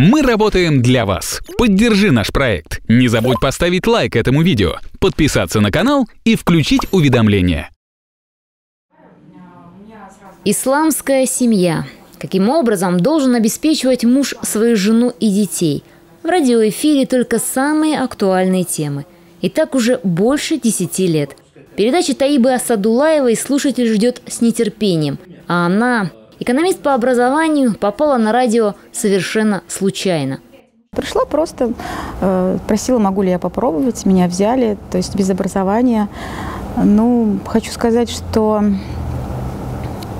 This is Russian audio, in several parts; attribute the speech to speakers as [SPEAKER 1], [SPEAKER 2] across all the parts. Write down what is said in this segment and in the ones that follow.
[SPEAKER 1] Мы работаем для вас. Поддержи наш проект. Не забудь поставить лайк этому видео, подписаться на канал и включить уведомления.
[SPEAKER 2] Исламская семья. Каким образом должен обеспечивать муж свою жену и детей? В радиоэфире только самые актуальные темы. И так уже больше десяти лет. Передачи Таибы Асадулаевой слушатель ждет с нетерпением. А она, экономист по образованию, попала на радио совершенно случайно.
[SPEAKER 3] Пришла просто, э, просила, могу ли я попробовать, меня взяли, то есть без образования. Ну, хочу сказать, что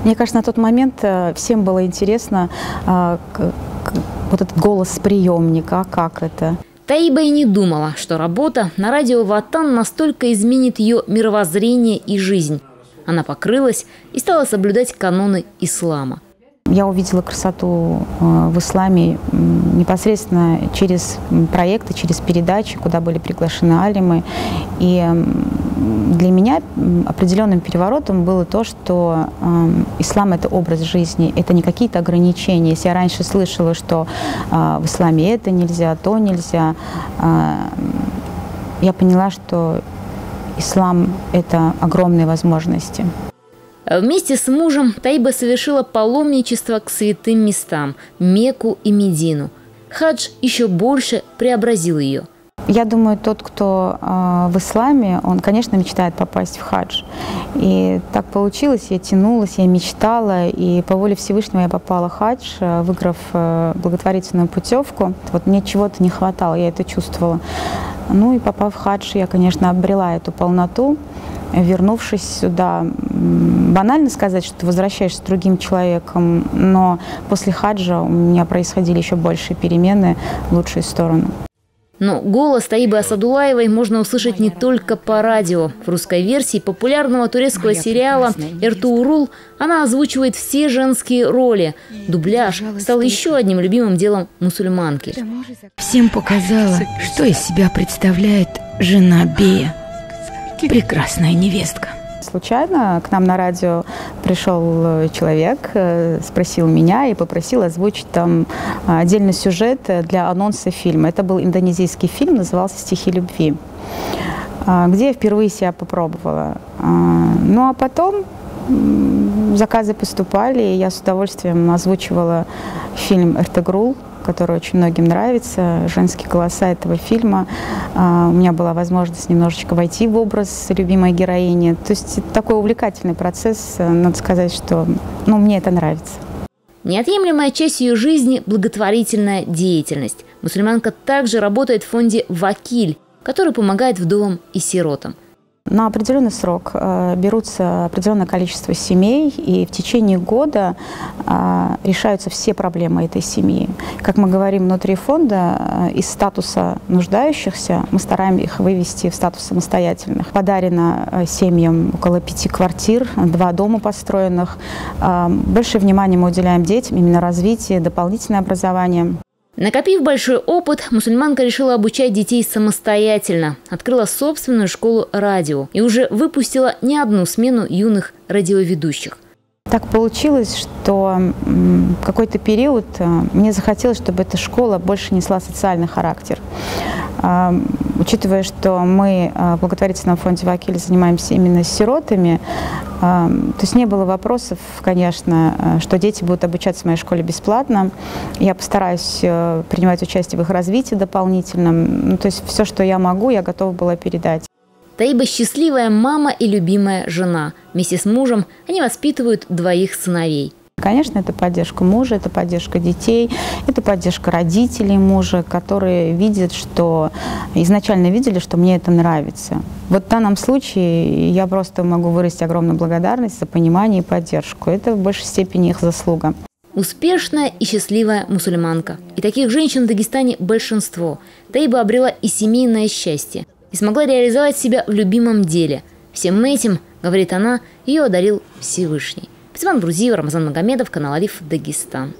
[SPEAKER 3] мне кажется, на тот момент э, всем было интересно э, вот этот голос приемника, как это.
[SPEAKER 2] Таиба и не думала, что работа на радио «Ватан» настолько изменит ее мировоззрение и жизнь. Она покрылась и стала соблюдать каноны ислама.
[SPEAKER 3] Я увидела красоту э, в исламе непосредственно через проекты, через передачи, куда были приглашены алимы. И для меня определенным переворотом было то, что э, ислам – это образ жизни, это не какие-то ограничения. Если я раньше слышала, что э, в исламе это нельзя, то нельзя, э, я поняла, что ислам – это огромные возможности.
[SPEAKER 2] Вместе с мужем Таиба совершила паломничество к святым местам – Мекку и Медину. Хадж еще больше преобразил ее –
[SPEAKER 3] я думаю, тот, кто э, в исламе, он, конечно, мечтает попасть в хадж. И так получилось, я тянулась, я мечтала, и по воле Всевышнего я попала в хадж, э, выиграв э, благотворительную путевку. Вот мне чего-то не хватало, я это чувствовала. Ну и попав в хадж, я, конечно, обрела эту полноту вернувшись сюда, банально сказать, что ты возвращаешься другим человеком, но после хаджа у меня происходили еще большие перемены в лучшую сторону.
[SPEAKER 2] Но голос Таибы Асадулаевой можно услышать не только по радио. В русской версии популярного турецкого сериала «Эртуурул» она озвучивает все женские роли. Дубляж стал еще одним любимым делом мусульманки.
[SPEAKER 4] Всем показала, что из себя представляет жена Бея. Прекрасная невестка.
[SPEAKER 3] Случайно к нам на радио пришел э, человек, э, спросил меня и попросил озвучить там отдельный сюжет для анонса фильма. Это был индонезийский фильм, назывался «Стихи любви», а, где я впервые себя попробовала. А, ну а потом заказы поступали, и я с удовольствием озвучивала фильм «Эртегрул», который очень многим нравится, женские голоса этого фильма. А, у меня была возможность немножечко войти в образ любимой героини. То есть такой увлекательный процесс, надо сказать, что ну, мне это нравится.
[SPEAKER 2] Неотъемлемая часть ее жизни – благотворительная деятельность. Мусульманка также работает в фонде «Вакиль», который помогает вдовам и сиротам –
[SPEAKER 3] на определенный срок э, берутся определенное количество семей, и в течение года э, решаются все проблемы этой семьи. Как мы говорим внутри фонда, э, из статуса нуждающихся мы стараемся их вывести в статус самостоятельных. Подарено семьям около пяти квартир, два дома построенных. Больше внимания мы уделяем детям, именно развитию, дополнительное образование.
[SPEAKER 2] Накопив большой опыт, мусульманка решила обучать детей самостоятельно. Открыла собственную школу радио и уже выпустила не одну смену юных радиоведущих.
[SPEAKER 3] Так получилось, что какой-то период э, мне захотелось, чтобы эта школа больше несла социальный характер. А, учитывая, что мы э, в благотворительном фонде «Вакиль» занимаемся именно сиротами, а, то есть не было вопросов, конечно, э, что дети будут обучаться в моей школе бесплатно. Я постараюсь принимать участие в их развитии дополнительном. Ну, то есть все, что я могу, я готова была передать.
[SPEAKER 2] Таиба – счастливая мама и любимая жена. Вместе с мужем они воспитывают двоих сыновей.
[SPEAKER 3] Конечно, это поддержка мужа, это поддержка детей, это поддержка родителей мужа, которые видят, что изначально видели, что мне это нравится. Вот в данном случае я просто могу выразить огромную благодарность за понимание и поддержку. Это в большей степени их заслуга.
[SPEAKER 2] Успешная и счастливая мусульманка. И таких женщин в Дагестане большинство. Таиба обрела и семейное счастье и смогла реализовать себя в любимом деле. Всем этим, говорит она, ее одарил Всевышний. Писман Брузиев, Рамазан Магомедов, канал Алиф, Дагестан.